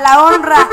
la honra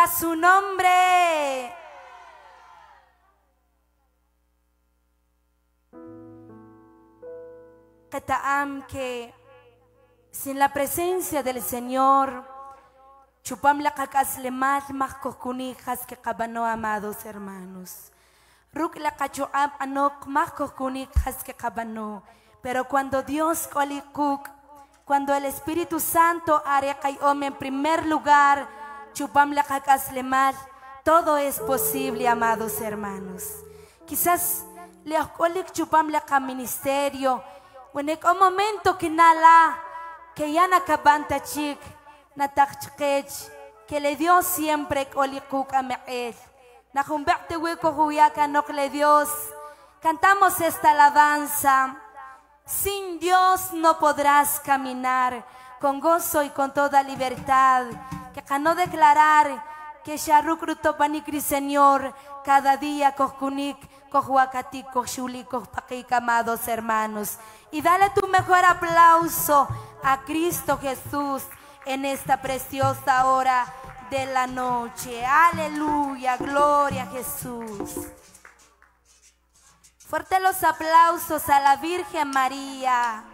Y a su nombre. Que sin la presencia del Señor, chupam la kakaslemat mahkokunijas que cabano amados hermanos. Ruk la kachoab anok mahkokunijas que cabano. Pero cuando Dios kolikuk, cuando el Espíritu Santo hombre en primer lugar, chupam la kakaslemat, todo es posible, amados hermanos. Quizás le okolik chupam la ka ministerio, un momento que nala, que ya nakabanta chik, natakchkech, que le dio siempre kolikuk a me'el. Nakumbakte weko huyaka nok le Dios. Cantamos esta alabanza. Sin Dios no podrás caminar con gozo y con toda libertad. Que no declarar que Sharuk Rutopanikri Señor, cada día Kokunik, Kohuakati, Koshuli, Kohpakik, amados hermanos. Y dale tu mejor aplauso a Cristo Jesús en esta preciosa hora de la noche. Aleluya, gloria a Jesús. Fuerte los aplausos a la Virgen María.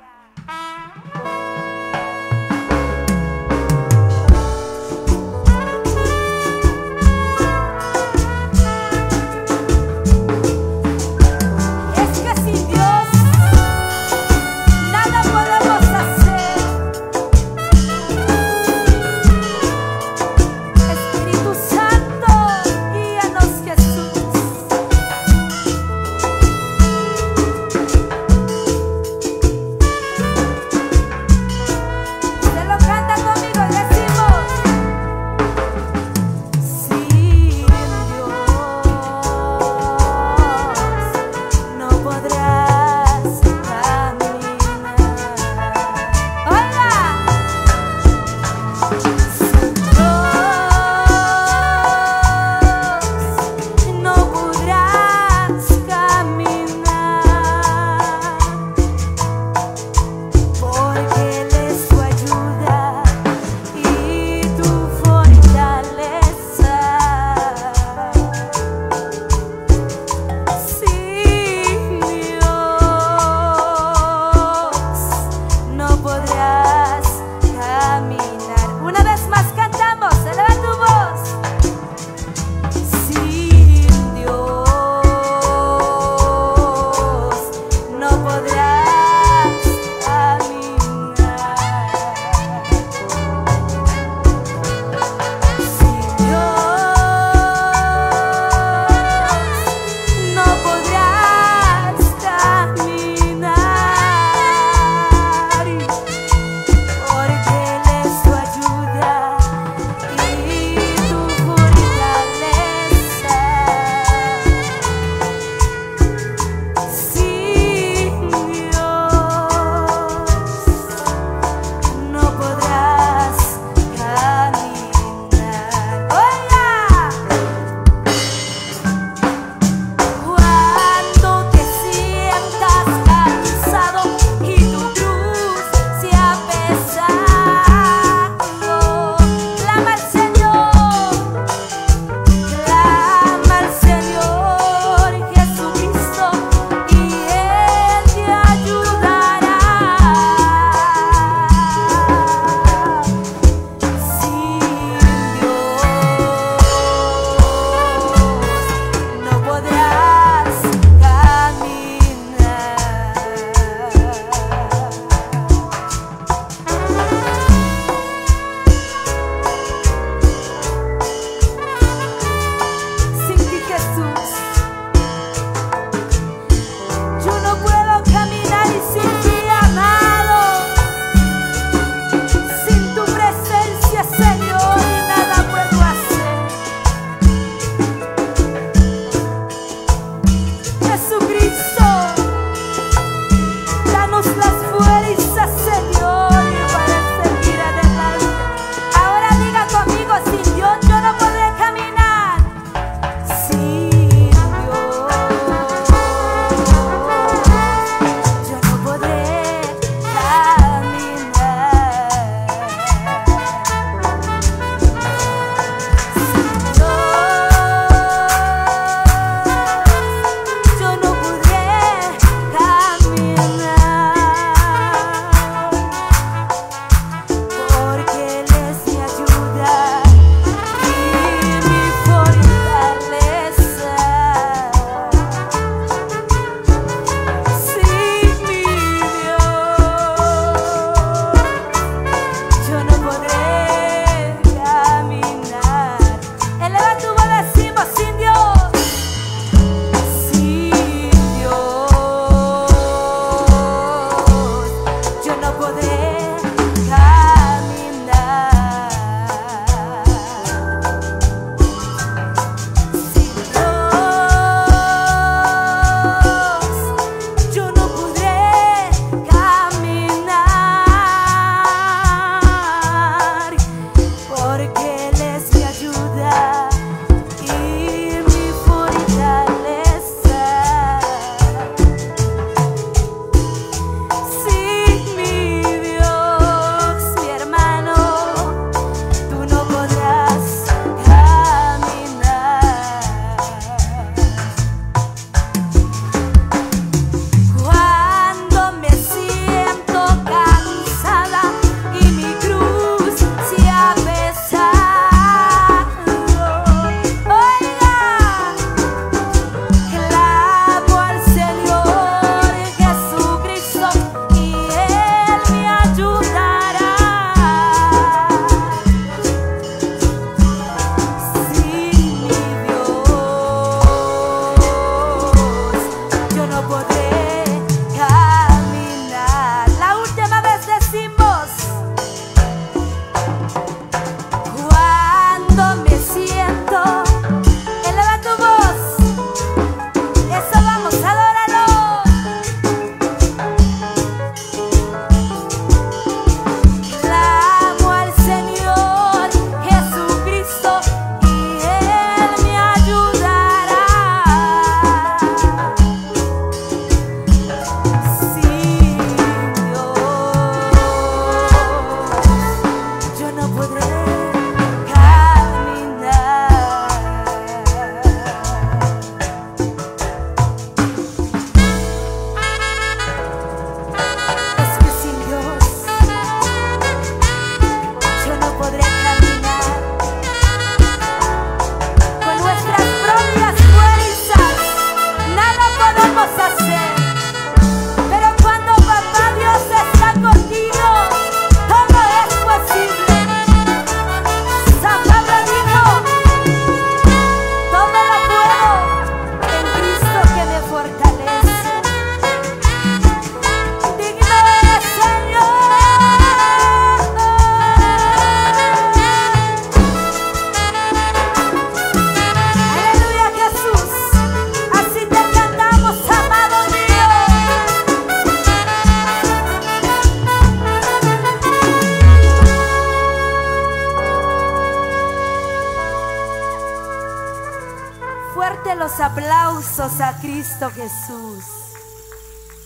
los aplausos a Cristo Jesús.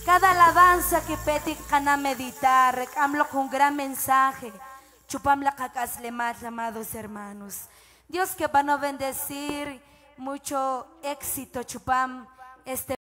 Cada alabanza que peti cana meditar, amlo con gran mensaje. Chupam la más amados hermanos. Dios que van a bendecir mucho éxito, chupam este.